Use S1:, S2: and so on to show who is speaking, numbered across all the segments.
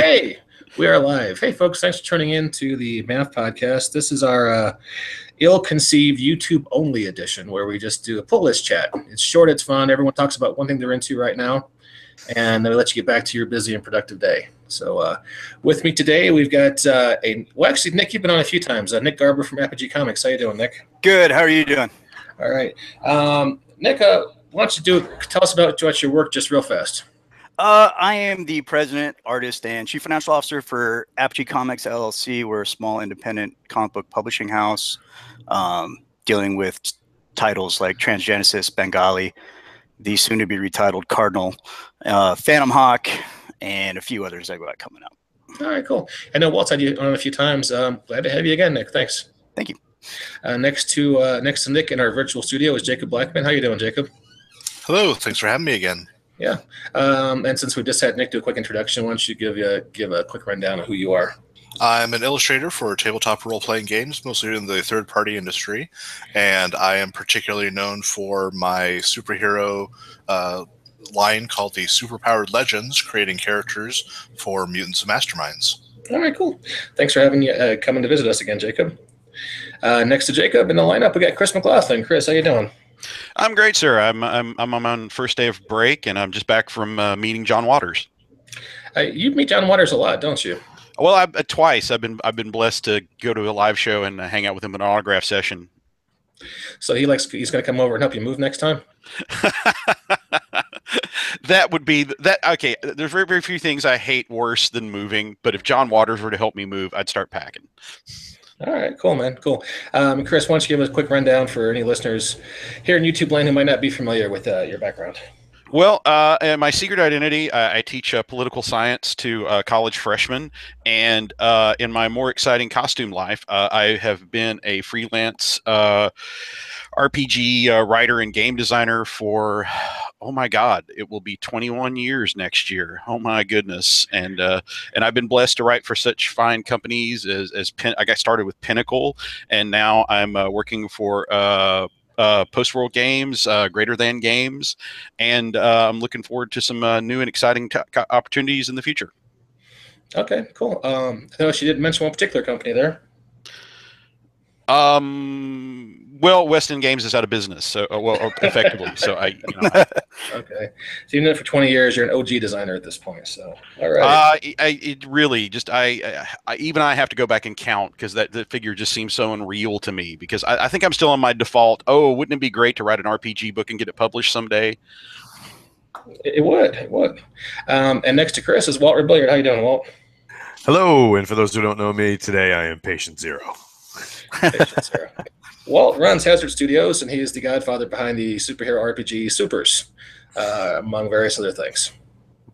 S1: Hey, we are live. Hey, folks, thanks for tuning in to the BAMF Podcast. This is our uh, ill-conceived YouTube-only edition where we just do a pull list chat. It's short, it's fun. Everyone talks about one thing they're into right now, and then we let you get back to your busy and productive day. So, uh, with me today, we've got uh, a well, actually, Nick, you've been on a few times. Uh, Nick Garber from Apogee Comics. How you doing, Nick?
S2: Good. How are you doing?
S1: All right, um, Nick. Uh, why don't you do tell us about, about your work just real fast?
S2: Uh, I am the president, artist, and chief financial officer for Apogee Comics LLC. We're a small independent comic book publishing house um, dealing with titles like Transgenesis, Bengali, the soon to be retitled Cardinal, uh, Phantom Hawk, and a few others that got coming out.
S1: All right, cool. I know Walt's had you on a few times. Um, glad to have you again, Nick. Thanks.
S2: Thank you.
S1: Uh, next to uh, next to Nick in our virtual studio is Jacob Blackman. How you doing, Jacob?
S3: Hello. Thanks for having me again.
S1: Yeah. Um, and since we just had Nick do a quick introduction, why don't you give you give a quick rundown of who you are?
S3: I'm an illustrator for tabletop role playing games, mostly in the third party industry. And I am particularly known for my superhero uh, line called the Superpowered Legends, creating characters for mutants and masterminds.
S1: All right, cool. Thanks for having you uh, coming to visit us again, Jacob. Uh, next to Jacob in the lineup, we got Chris McLaughlin. Chris, how you doing?
S4: I'm great, sir. I'm I'm I'm on first day of break, and I'm just back from uh, meeting John Waters.
S1: Uh, you meet John Waters a lot, don't you?
S4: Well, I, uh, twice. I've been I've been blessed to go to a live show and uh, hang out with him in an autograph session.
S1: So he likes he's going to come over and help you move next time.
S4: that would be that. Okay, there's very very few things I hate worse than moving, but if John Waters were to help me move, I'd start packing.
S1: All right, cool, man, cool. Um, Chris, why don't you give us a quick rundown for any listeners here in YouTube land who might not be familiar with uh, your background?
S4: Well, uh, my secret identity, I, I teach uh, political science to uh, college freshmen. And uh, in my more exciting costume life, uh, I have been a freelance uh, RPG writer and game designer for, oh my God, it will be 21 years next year. Oh my goodness. And and I've been blessed to write for such fine companies as, as Pin- I got started with Pinnacle, and now I'm working for uh, post world games, uh, greater than games, and uh, I'm looking forward to some uh, new and exciting t- opportunities in the future.
S1: Okay, cool. Um, I know she didn't mention one particular company there.
S4: Um, well, West End Games is out of business, so uh, well, effectively. so I, you know, I,
S1: okay. So you've been for twenty years. You're an OG designer at this point. So all right.
S4: Uh, I, it really just I, I, even I have to go back and count because that the figure just seems so unreal to me. Because I, I think I'm still on my default. Oh, wouldn't it be great to write an RPG book and get it published someday?
S1: It would. It would. Um, and next to Chris is Walt Robillard. How you doing, Walt?
S5: Hello. And for those who don't know me, today I am Patient Zero.
S1: Patient Walt runs Hazard Studios, and he is the godfather behind the superhero RPG Supers, uh, among various other things.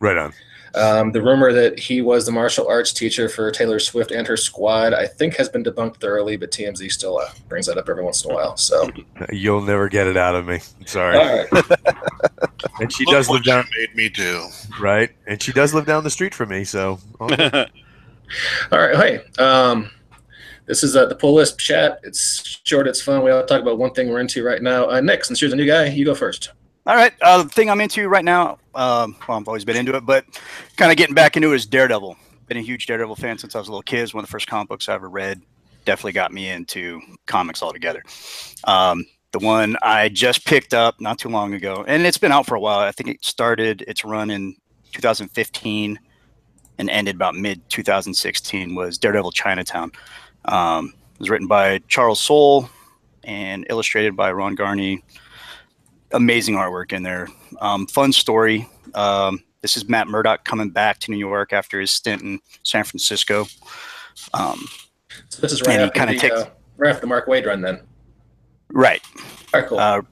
S5: Right on.
S1: Um, the rumor that he was the martial arts teacher for Taylor Swift and her squad, I think, has been debunked thoroughly, but TMZ still uh, brings that up every once in a while. So
S5: you'll never get it out of me. I'm sorry. and she Look does live down.
S3: Made me do
S5: right, and she does live down the street from me. So.
S1: Okay. All right. Hey. Um, this is uh, the pull list chat. It's short, it's fun. We all talk about one thing we're into right now. Uh, Nick, since you're the new guy, you go first.
S2: All right. Uh, the thing I'm into right now, um, well, I've always been into it, but kind of getting back into it is Daredevil. Been a huge Daredevil fan since I was a little kid. It's one of the first comic books I ever read. Definitely got me into comics altogether. Um, the one I just picked up not too long ago, and it's been out for a while. I think it started its run in 2015 and ended about mid 2016. Was Daredevil Chinatown. Um, it was written by Charles Soule and illustrated by Ron Garney. Amazing artwork in there. Um, fun story. Um, this is Matt Murdock coming back to New York after his stint in San Francisco. Um,
S1: so this is right after, the, takes, uh, right after the Mark Waid run, then.
S2: Right.
S1: Cool. Uh,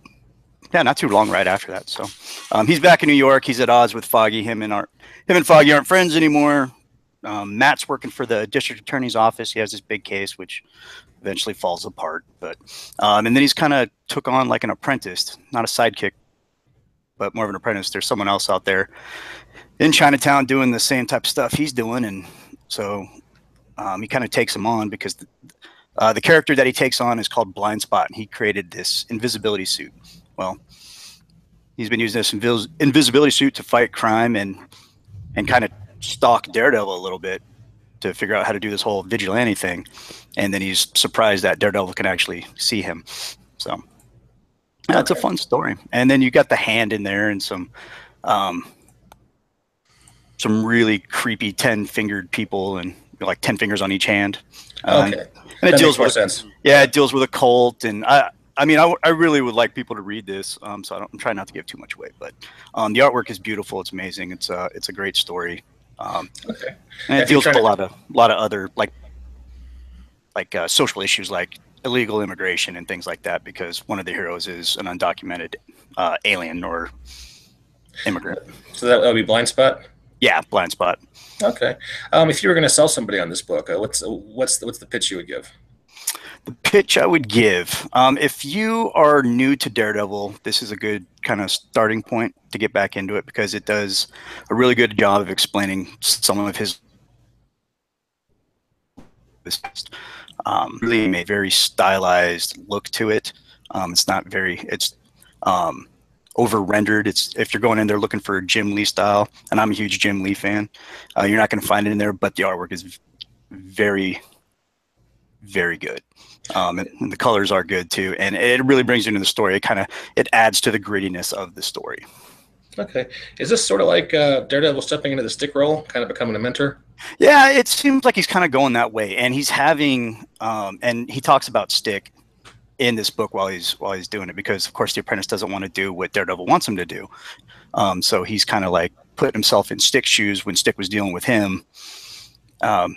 S2: yeah, not too long right after that. So um, he's back in New York. He's at odds with Foggy. Him and our, him and Foggy aren't friends anymore um, Matt's working for the district attorney's office. He has this big case, which eventually falls apart. But um, and then he's kind of took on like an apprentice, not a sidekick, but more of an apprentice. There's someone else out there in Chinatown doing the same type of stuff he's doing, and so um, he kind of takes him on because the, uh, the character that he takes on is called Blind Spot, and he created this invisibility suit. Well, he's been using this invis- invisibility suit to fight crime and and kind of stalk Daredevil a little bit to figure out how to do this whole vigilante thing, and then he's surprised that Daredevil can actually see him. So yeah, it's a fun story. And then you got the hand in there and some um, some really creepy ten fingered people and like ten fingers on each hand.
S1: Um, okay,
S2: and it
S1: that
S2: deals
S1: with
S2: sense. Yeah, it deals with a cult, and I I mean I, I really would like people to read this. Um, so I am trying not to give too much away, but um, the artwork is beautiful. It's amazing. It's a it's a great story. Um, okay, and it deals with a lot of a lot of other like like uh, social issues like illegal immigration and things like that because one of the heroes is an undocumented uh, alien or immigrant.
S1: So that would be blind spot.
S2: Yeah, blind spot.
S1: Okay. Um, if you were going to sell somebody on this book, uh, what's what's the, what's the pitch you would give?
S2: The pitch I would give, um, if you are new to Daredevil, this is a good kind of starting point to get back into it because it does a really good job of explaining some of his um, really a very stylized look to it. Um, it's not very it's um, over rendered. It's if you're going in there looking for Jim Lee style, and I'm a huge Jim Lee fan, uh, you're not going to find it in there. But the artwork is very, very good. Um, and, and the colors are good too, and it really brings you into the story. It kind of it adds to the grittiness of the story.
S1: Okay, is this sort of like uh, Daredevil stepping into the stick role, kind of becoming a mentor?
S2: Yeah, it seems like he's kind of going that way, and he's having, um, and he talks about stick in this book while he's while he's doing it because, of course, the apprentice doesn't want to do what Daredevil wants him to do. Um, so he's kind of like putting himself in stick shoes when Stick was dealing with him. Um,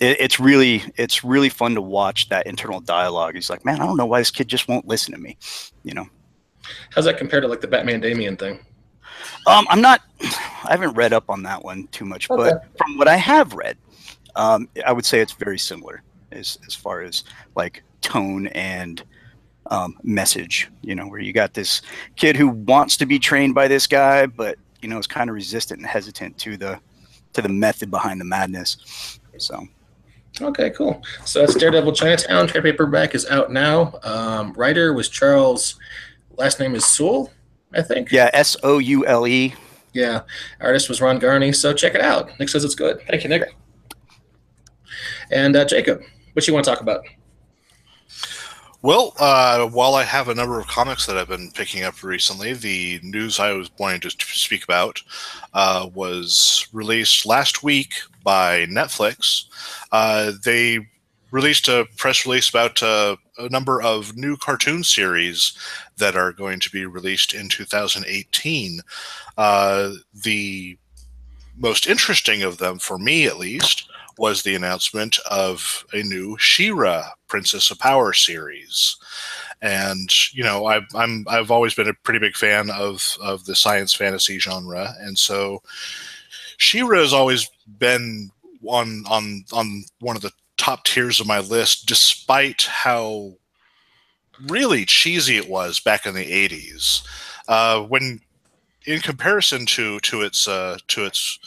S2: it, it's really it's really fun to watch that internal dialogue. He's like, man, I don't know why this kid just won't listen to me, you know.
S1: How's that compared to like the Batman Damian thing?
S2: Um, I'm not. I haven't read up on that one too much, okay. but from what I have read, um, I would say it's very similar as as far as like tone and um, message. You know, where you got this kid who wants to be trained by this guy, but you know is kind of resistant and hesitant to the to the method behind the madness. So.
S1: Okay, cool. So that's Daredevil Chinatown. Trade paperback is out now. Um, writer was Charles. Last name is Soule. I think.
S2: Yeah, S O U L E.
S1: Yeah, artist was Ron Garney. So check it out. Nick says it's good. Thank you, Nick. And uh, Jacob, what you want to talk about?
S3: Well, uh, while I have a number of comics that I've been picking up recently, the news I was wanting to speak about uh, was released last week by Netflix. Uh, they released a press release about uh, a number of new cartoon series that are going to be released in 2018. Uh, the most interesting of them, for me at least, was the announcement of a new She-Ra Princess of Power series. And you know, I've, I'm I've always been a pretty big fan of of the science fantasy genre, and so She-Ra has always been on on on one of the top tiers of my list, despite how really cheesy it was back in the 80s. Uh, when in comparison to to its uh, to its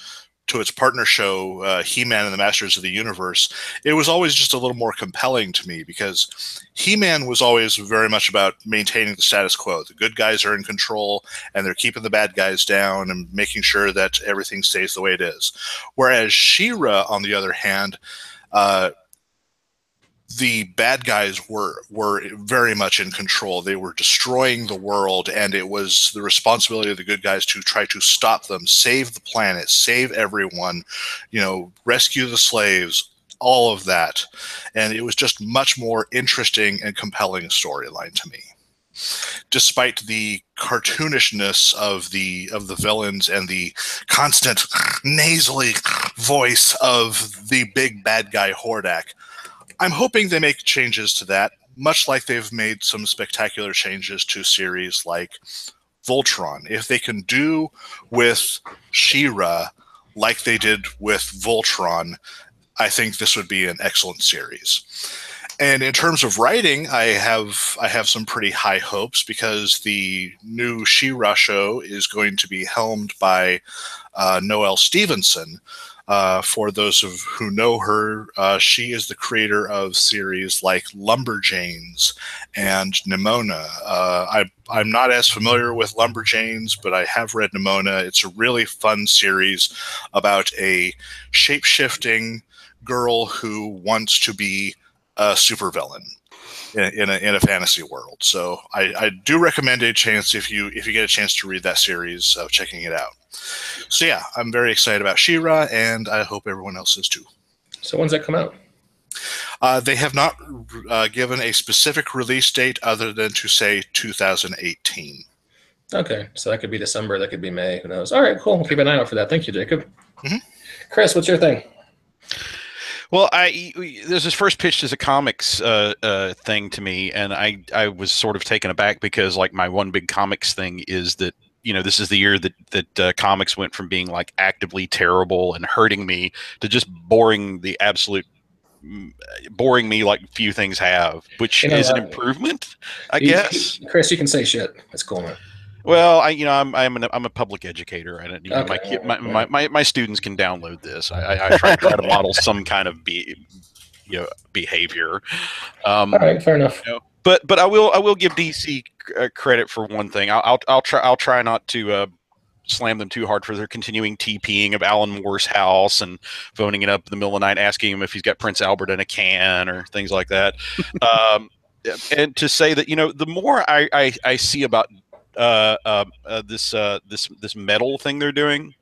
S3: to its partner show, uh, He-Man and the Masters of the Universe, it was always just a little more compelling to me because He-Man was always very much about maintaining the status quo. The good guys are in control, and they're keeping the bad guys down and making sure that everything stays the way it is. Whereas She-Ra, on the other hand, uh, the bad guys were were very much in control. They were destroying the world, and it was the responsibility of the good guys to try to stop them, save the planet, save everyone, you know, rescue the slaves, all of that. And it was just much more interesting and compelling storyline to me. Despite the cartoonishness of the of the villains and the constant nasally voice of the big bad guy Hordak, I'm hoping they make changes to that, much like they've made some spectacular changes to series like Voltron. If they can do with She-Ra like they did with Voltron, I think this would be an excellent series. And in terms of writing, I have I have some pretty high hopes because the new She-Ra show is going to be helmed by uh, Noelle Stevenson, Uh, for those of who know her, uh, she is the creator of series like Lumberjanes and Nimona. Uh, I, I'm not as familiar with Lumberjanes, but I have read Nimona. It's a really fun series about a shape shifting girl who wants to be a supervillain in, in, a, in a fantasy world. So I, I do recommend a chance if you if you get a chance to read that series of checking it out. So yeah, I'm very excited about She-Ra, and I hope everyone else is too.
S1: So when's that come out?
S3: Uh, they have not uh, given a specific release date other than to say 2018.
S1: Okay, so that could be December, that could be May. Who knows? All right, cool. We'll keep an eye out for that. Thank you, Jacob.
S3: Mhm.
S1: Chris, what's your thing?
S4: Well, I there's this first pitched as a comics uh, uh, thing to me, and I I was sort of taken aback because like my one big comics thing is that you know this is the year that that uh, comics went from being like actively terrible and hurting me to just boring the absolute mm, boring me like few things have, which
S1: You know,
S4: is an
S1: uh,
S4: improvement, I
S1: You-
S4: guess.
S1: Chris, you can say shit. That's cool, man.
S4: Well, I you know I'm I'm an, I'm a public educator, and you know, my,
S1: Okay,
S4: my, my, my my students can download this. I, I, I try, try to model some kind of be you know behavior. Um,
S1: All right, fair enough.
S4: but but I will I will give DC uh, credit for one thing. I'll I'll, I'll try I'll try not to uh, slam them too hard for their continuing TPing of Alan Moore's house and phoning it up in the middle of the night, asking him if he's got Prince Albert in a can or things like that. um, and to say that you know the more I I, I see about uh, uh, uh, this uh, this this metal thing they're doing,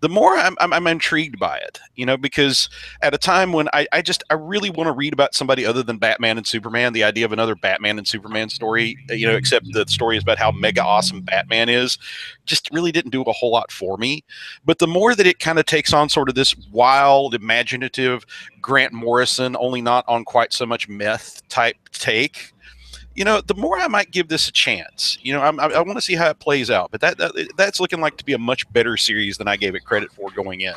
S4: the more I'm, I'm I'm intrigued by it. You know, because at a time when I, I just I really want to read about somebody other than Batman and Superman. The idea of another Batman and Superman story, uh, you know, except the story is about how mega awesome Batman is, just really didn't do a whole lot for me. But the more that it kind of takes on sort of this wild, imaginative Grant Morrison, only not on quite so much meth type take. You know, the more I might give this a chance. You know, I'm, I, I want to see how it plays out. But that, that that's looking like to be a much better series than I gave it credit for going in.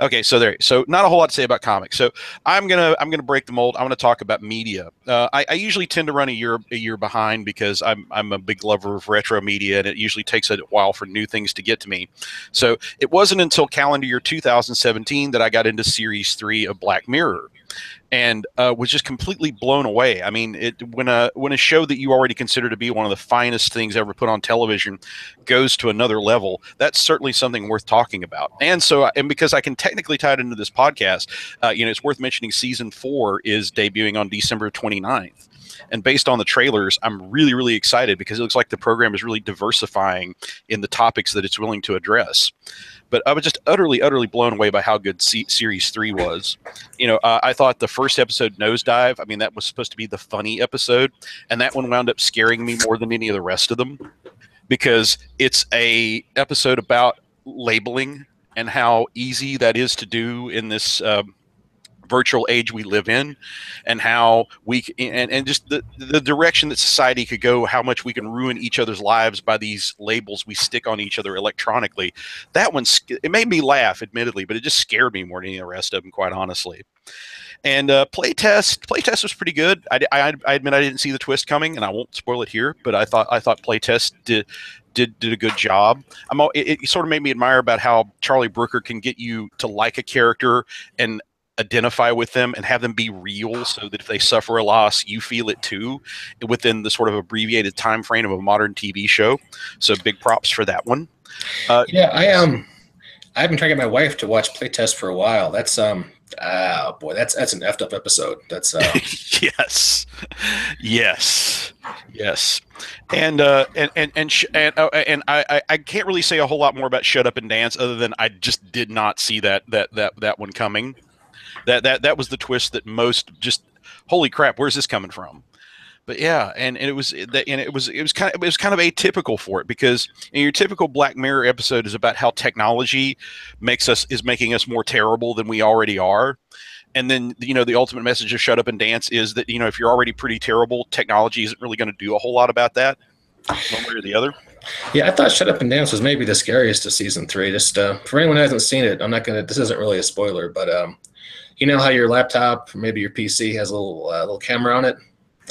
S4: Okay, so there. So not a whole lot to say about comics. So I'm gonna I'm gonna break the mold. I'm gonna talk about media. Uh, I, I usually tend to run a year a year behind because I'm I'm a big lover of retro media, and it usually takes a while for new things to get to me. So it wasn't until calendar year 2017 that I got into series three of Black Mirror. And uh, was just completely blown away. I mean, it when a when a show that you already consider to be one of the finest things ever put on television goes to another level, that's certainly something worth talking about. And so, and because I can technically tie it into this podcast, uh, you know, it's worth mentioning season four is debuting on December 29th. And based on the trailers, I'm really, really excited because it looks like the program is really diversifying in the topics that it's willing to address. But I was just utterly, utterly blown away by how good C- series three was. You know, uh, I thought the first episode, Nosedive, I mean, that was supposed to be the funny episode. And that one wound up scaring me more than any of the rest of them because it's a episode about labeling and how easy that is to do in this um, virtual age we live in and how we and, and just the, the direction that society could go how much we can ruin each other's lives by these labels we stick on each other electronically. That one it made me laugh admittedly but it just scared me more than any of the rest of them quite honestly. And uh, playtest playtest was pretty good. I, I, I admit i didn't see the twist coming and i won't spoil it here but i thought i thought playtest did did did a good job. I'm all, it, it sort of made me admire about how Charlie Brooker can get you to like a character and identify with them and have them be real so that if they suffer a loss you feel it too within the sort of abbreviated time frame of a modern tv show. So big props for that one. Uh,
S1: Yeah, I um, I've been trying to get my wife to watch playtest for a while. That's um, oh boy, that's that's an effed up episode. That's uh,
S4: yes. Yes. Yes. And uh and and and sh- and, uh, and I, I i can't really say a whole lot more about shut up and dance other than i just did not see that that that that one coming that that that was the twist that most just holy crap where's this coming from but yeah and, and it was that and it was it was kind of it was kind of atypical for it because in your typical black mirror episode is about how technology makes us is making us more terrible than we already are and then you know the ultimate message of shut up and dance is that you know if you're already pretty terrible technology isn't really going to do a whole lot about that one way or the other
S1: yeah. I thought Shut Up and Dance was maybe the scariest of season three. Just uh, for anyone who hasn't seen it, I'm not gonna. This isn't really a spoiler, but um, you know how your laptop, or maybe your PC, has a little uh, little camera on it.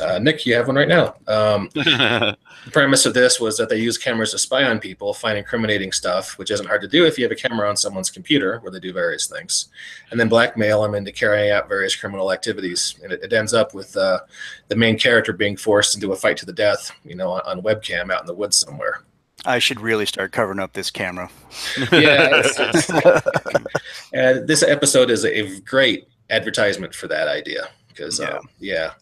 S1: Uh, Nick, you have one right now. Um, the premise of this was that they use cameras to spy on people, find incriminating stuff, which isn't hard to do if you have a camera on someone's computer where they do various things, and then blackmail them into carrying out various criminal activities. And it, it ends up with uh, the main character being forced into a fight to the death, you know, on, on webcam out in the woods somewhere.
S2: I should really start covering up this camera.
S1: yeah, it's, it's, and this episode is a great advertisement for that idea because yeah. Um, yeah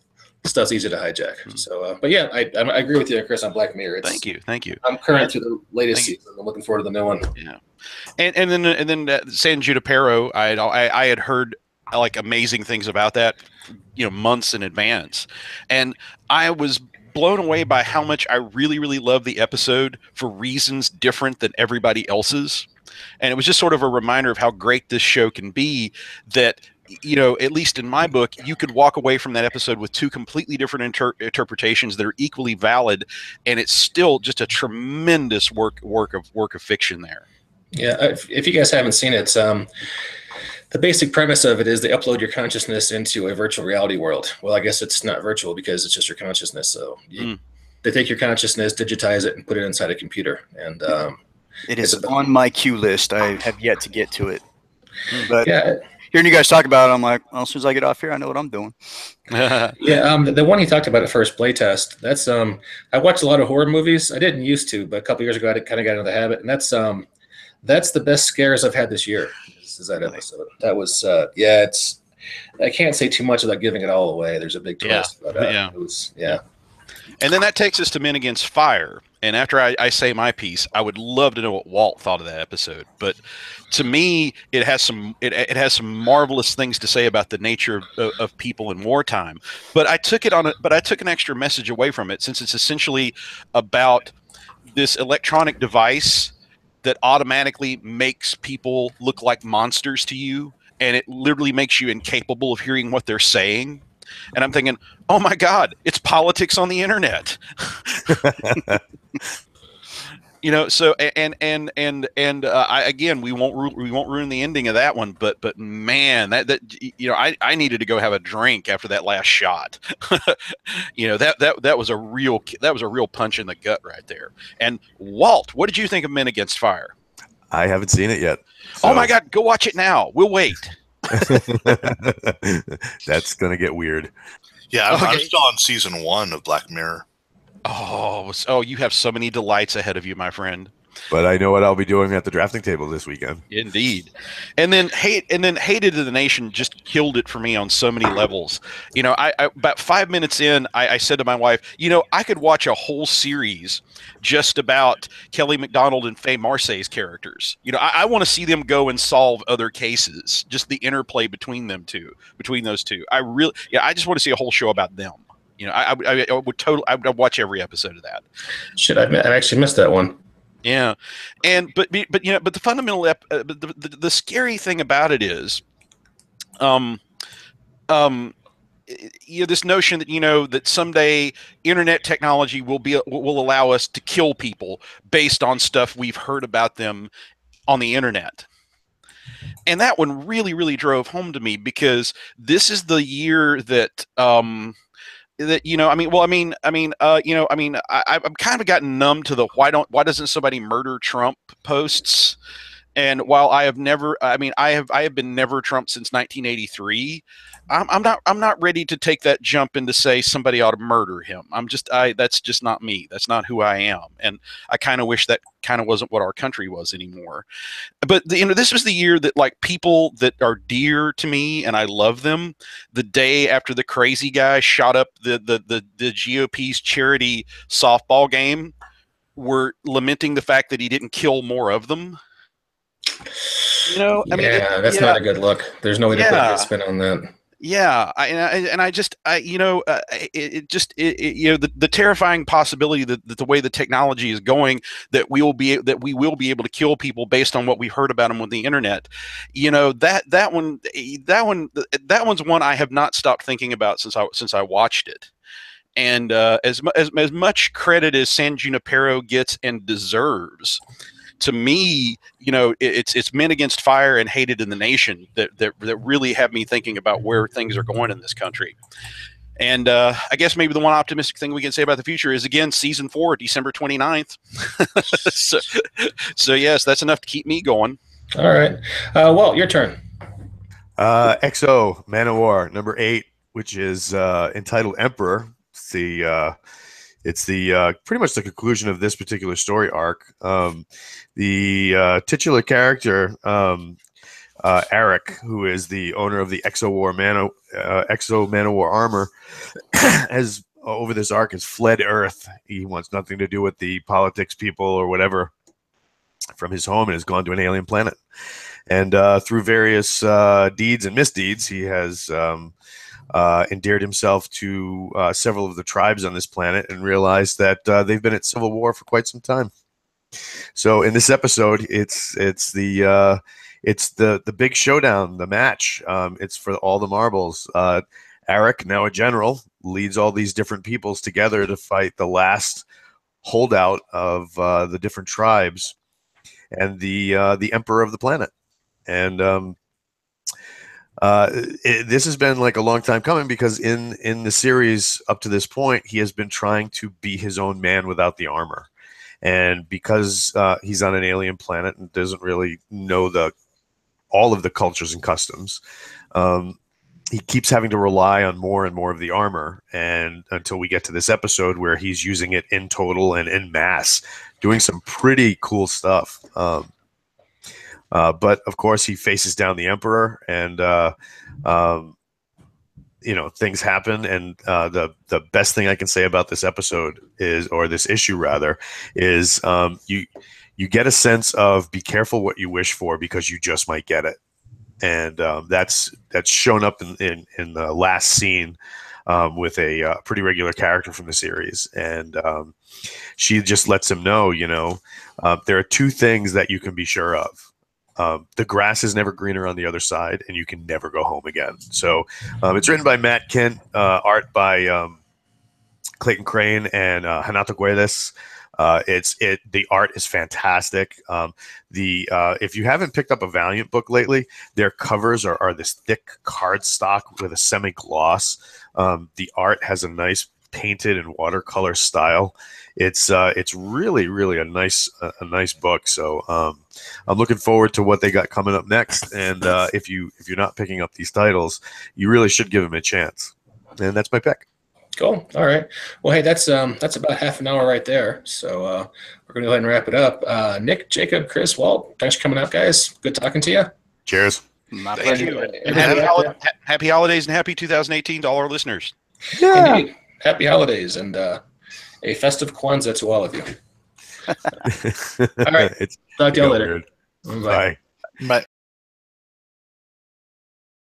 S1: stuff's easy to hijack. Mm-hmm. So, uh, but yeah, I, I agree with you, Chris, on Black Mirror.
S4: It's, thank you, thank you.
S1: I'm current to the latest season. I'm looking forward to the new one.
S4: Yeah, and and then and then uh, San Junipero, I, I I had heard like amazing things about that, you know, months in advance, and I was blown away by how much I really really love the episode for reasons different than everybody else's. And it was just sort of a reminder of how great this show can be that you know, at least in my book, you could walk away from that episode with two completely different inter- interpretations that are equally valid, and it's still just a tremendous work work of work of fiction there.
S1: Yeah, if, if you guys haven't seen it, um, the basic premise of it is they upload your consciousness into a virtual reality world. Well, I guess it's not virtual because it's just your consciousness. So you, mm. they take your consciousness, digitize it, and put it inside a computer. And um,
S2: it is on my queue list. I have yet to get to it.
S1: But yeah
S2: hearing you guys talk about it, I'm like, well, as soon as I get off here, I know what I'm doing.
S1: yeah, um, the one he talked about at first, playtest. That's um, I watched a lot of horror movies. I didn't used to, but a couple years ago, I kind of got into the habit, and that's um, that's the best scares I've had this year. This is that episode. That was uh, yeah, it's. I can't say too much without giving it all away. There's a big twist,
S4: yeah.
S1: but uh,
S4: yeah,
S1: it was yeah.
S4: And then that takes us to Men Against Fire. And after I, I, say my piece, I would love to know what Walt thought of that episode. But to me, it has some it, it has some marvelous things to say about the nature of, of people in wartime. But I took it on a, but I took an extra message away from it since it's essentially about this electronic device that automatically makes people look like monsters to you and it literally makes you incapable of hearing what they're saying and I'm thinking, oh my God, it's politics on the internet. you know, so and and and and uh, I, again, we won't ru- we won't ruin the ending of that one, but but man, that that you know, I, I needed to go have a drink after that last shot. you know that that that was a real that was a real punch in the gut right there. And Walt, what did you think of Men Against Fire?
S5: I haven't seen it yet.
S4: So. Oh my God, go watch it now. We'll wait.
S5: That's gonna get weird.
S3: Yeah, I'm, okay. I'm, still on season one of Black Mirror.
S4: Oh, oh, you have so many delights ahead of you, my friend.
S5: But I know what I'll be doing at the drafting table this weekend.
S4: Indeed, and then hate, and then hated of the nation just killed it for me on so many levels. You know, I, I about five minutes in, I, I said to my wife, you know, I could watch a whole series just about Kelly Macdonald and Faye Marsay's characters. You know, I, I want to see them go and solve other cases. Just the interplay between them two, between those two. I really, yeah, I just want to see a whole show about them. You know, I, I, I would totally, I would watch every episode of that.
S1: Should I? I actually missed that one.
S4: Yeah, and but but you know, but the fundamental, ep- uh, the, the the scary thing about it is, um, um, you know, this notion that you know that someday internet technology will be will allow us to kill people based on stuff we've heard about them on the internet and that one really really drove home to me because this is the year that um that you know i mean well i mean i mean uh you know i mean I, i've kind of gotten numb to the why don't why doesn't somebody murder trump posts and while i have never i mean i have i have been never trump since 1983 I'm, I'm not I'm not ready to take that jump into say somebody ought to murder him. I'm just I that's just not me. That's not who I am. And I kind of wish that kind of wasn't what our country was anymore. But the, you know this was the year that like people that are dear to me and I love them. The day after the crazy guy shot up the the the, the GOP's charity softball game, were lamenting the fact that he didn't kill more of them.
S1: You know, I mean, yeah, that's yeah. not a good look. There's no way to yeah. put a spin on that
S4: yeah I, and, I, and I just I you know uh, it, it, just it, it, you know the, the terrifying possibility that, that the way the technology is going that we will be that we will be able to kill people based on what we heard about them on the internet you know that that one that one that one's one I have not stopped thinking about since I since I watched it and uh, as, as as much credit as San Junipero gets and deserves to me, you know, it, it's it's men against fire and hated in the nation that, that that really have me thinking about where things are going in this country. And uh, I guess maybe the one optimistic thing we can say about the future is again season four, December 29th. so, so yes, that's enough to keep me going.
S1: All right. Uh, well, your turn.
S5: Uh, XO Manowar number eight, which is uh, entitled Emperor. It's the uh, it's the uh, pretty much the conclusion of this particular story arc. Um, the uh, titular character um, uh, Eric, who is the owner of the Exo War Mano uh, XO Manowar armor, has over this arc has fled Earth. He wants nothing to do with the politics people or whatever from his home and has gone to an alien planet. And uh, through various uh, deeds and misdeeds, he has um, uh, endeared himself to uh, several of the tribes on this planet and realized that uh, they've been at civil war for quite some time. So in this episode, it's it's the uh, it's the the big showdown, the match. Um, it's for all the marbles. Uh, Eric, now a general, leads all these different peoples together to fight the last holdout of the different tribes and the the emperor of the planet and um, uh, it, this has been like a long time coming because in in the series up to this point, he has been trying to be his own man without the armor, and because uh, he's on an alien planet and doesn't really know the all of the cultures and customs. Um, he keeps having to rely on more and more of the armor and until we get to this episode where he's using it in total and in mass doing some pretty cool stuff um, uh, but of course, he faces down the emperor, and uh, um, you know things happen. And uh, the the best thing I can say about this episode is, or this issue rather, is um, you you get a sense of be careful what you wish for because you just might get it, and um, that's that's shown up in in, in the last scene. Um, with a uh, pretty regular character from the series, and um, she just lets him know, you know, uh, there are two things that you can be sure of um, the grass is never greener on the other side, and you can never go home again. So um, it's written by Matt Kindt, uh, art by um, Clayton Crain and uh, Renato Guedes. Uh, it's it. The art is fantastic. Um, the uh, if you haven't picked up a Valiant book lately, their covers are, are this thick cardstock with a semi gloss. Um, the art has a nice painted and watercolor style. It's uh, it's really really a nice a nice book. So um, I'm looking forward to what they got coming up next. And uh, if you if you're not picking up these titles, you really should give them a chance. And that's my pick.
S1: Cool. All right. Well, hey, that's um that's about half an hour right there. So uh, we're gonna go ahead and wrap it up. Uh, Nick, Jacob, Chris, Walt, thanks for coming out, guys. Good talking to you.
S5: Cheers.
S2: My
S4: Thank
S2: pleasure.
S4: you.
S1: And
S4: And happy,
S1: happy,
S4: hol- happy holidays and happy 2018 to all our listeners.
S5: Yeah.
S1: indeed. Happy holidays and uh, a festive Kwanzaa to all of you.
S5: All
S1: right.
S5: It's
S1: Talk to you all
S5: go
S1: later.
S5: weird.
S1: Bye.
S5: Bye.
S3: But